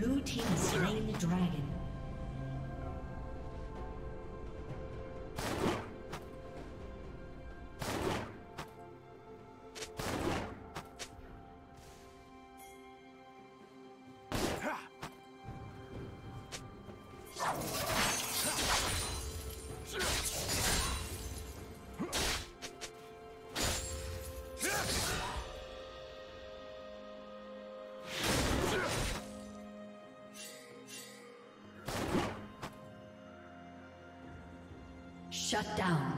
Blue team is slaying the dragon. Shut down.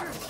True.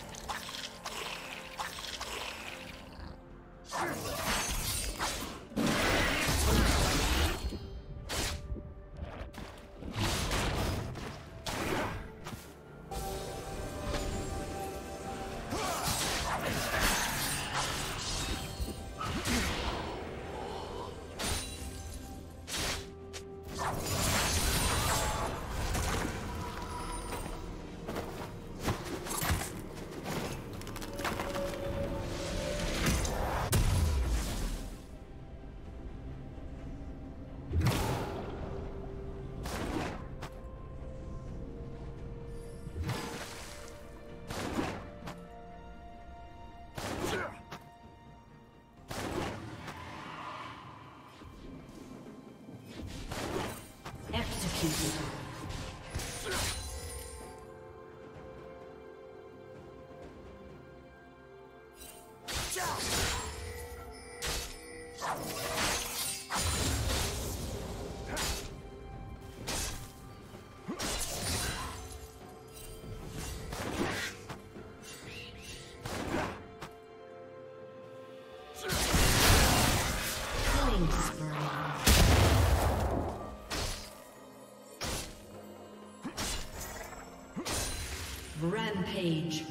executed. Rampage.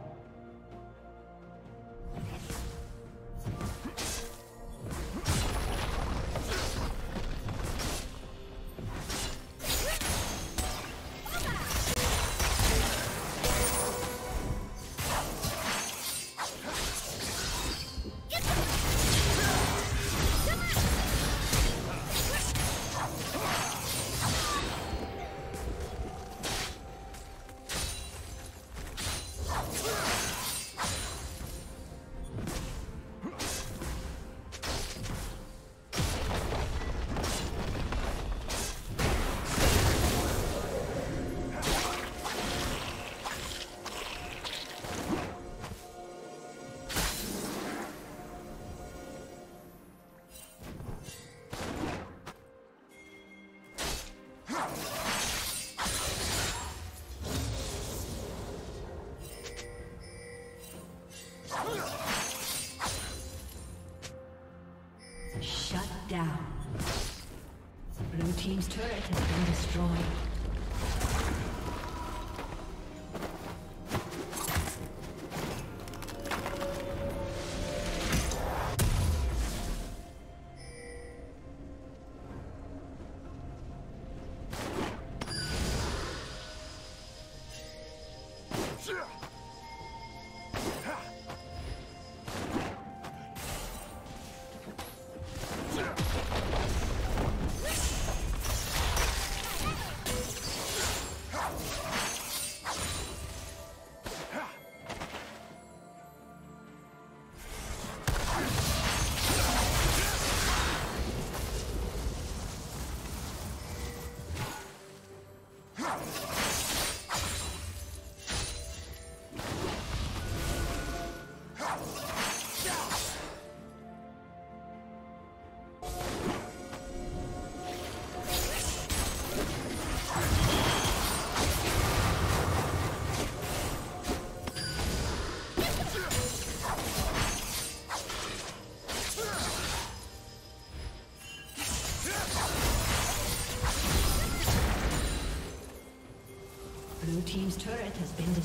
Destroyed.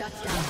Shut down.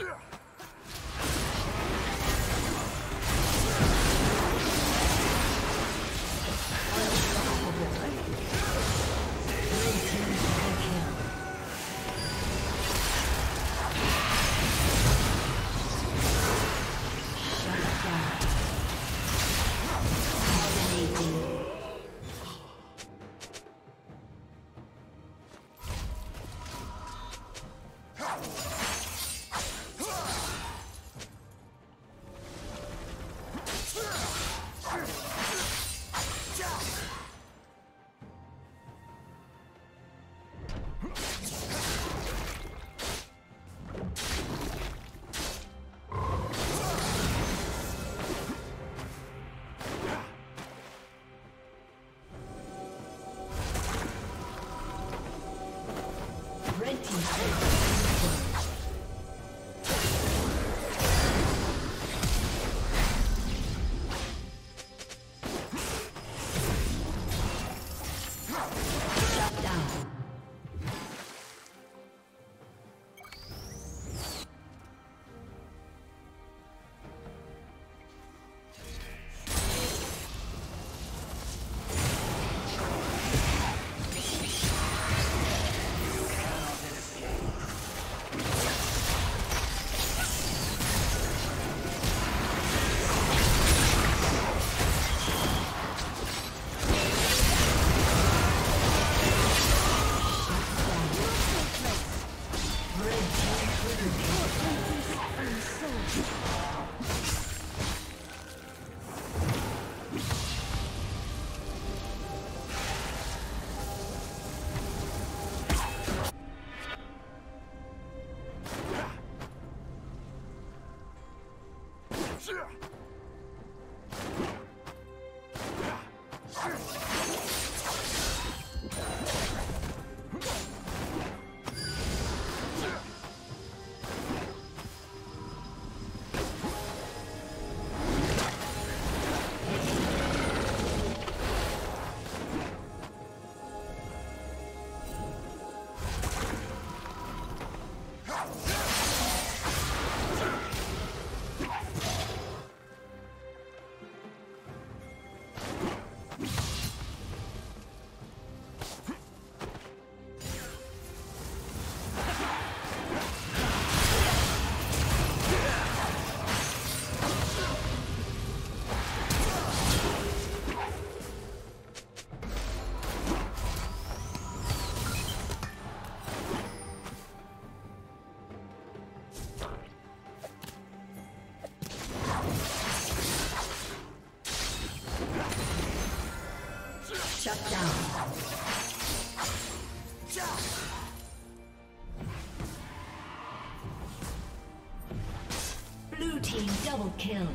Yeah. Yeah. Double kill.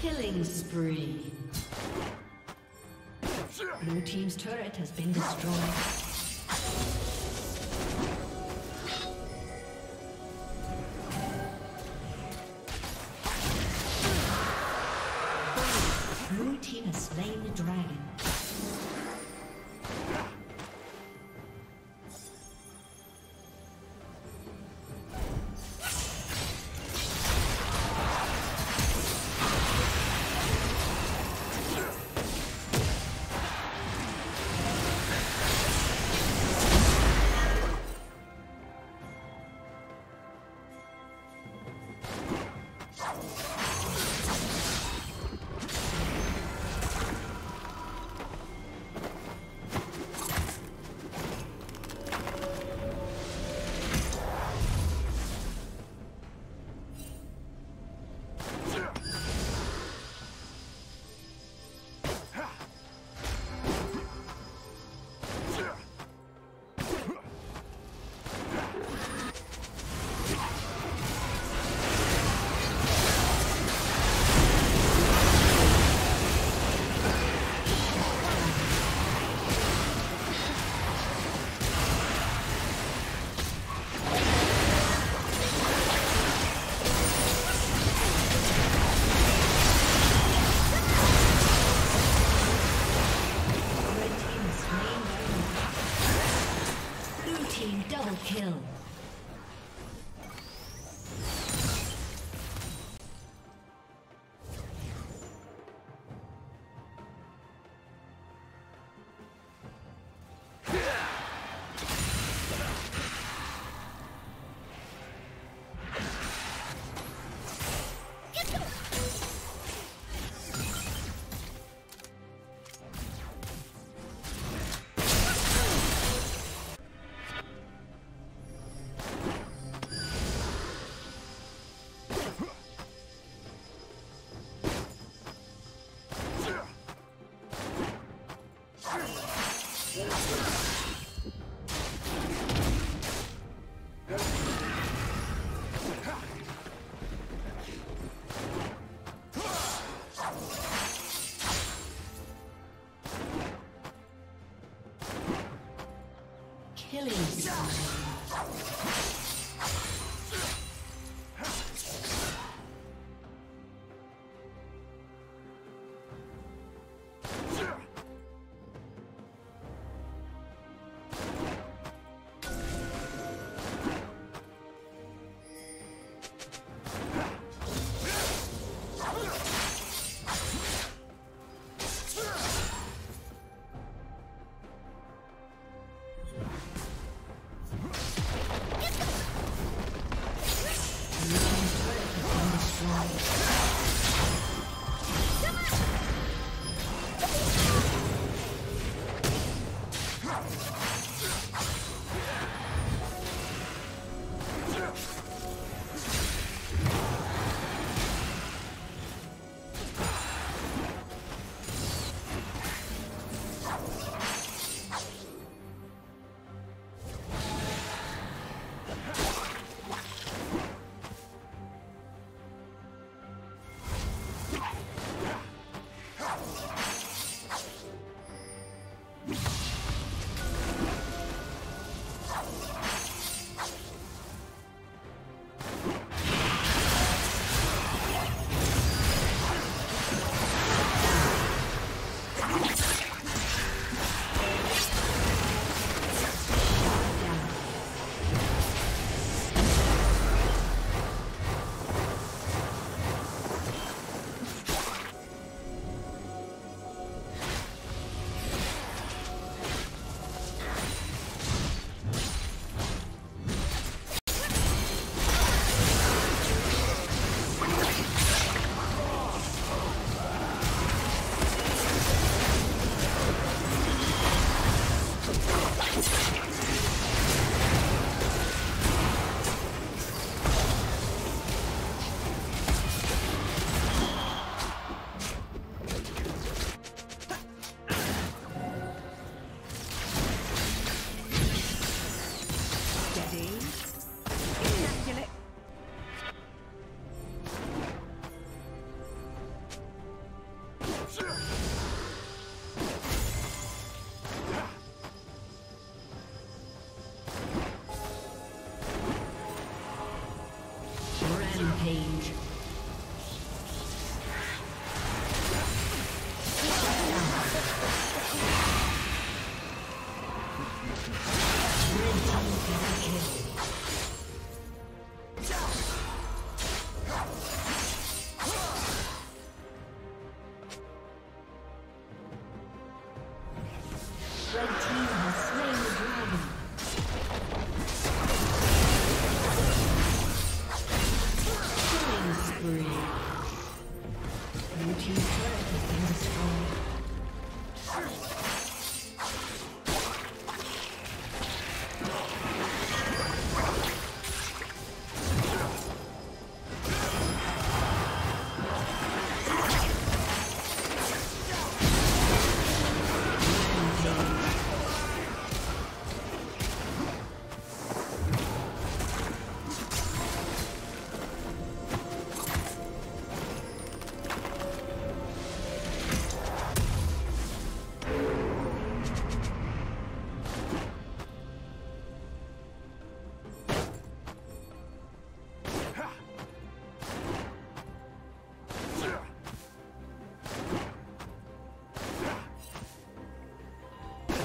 Killing spree. Blue team's turret has been destroyed. Killing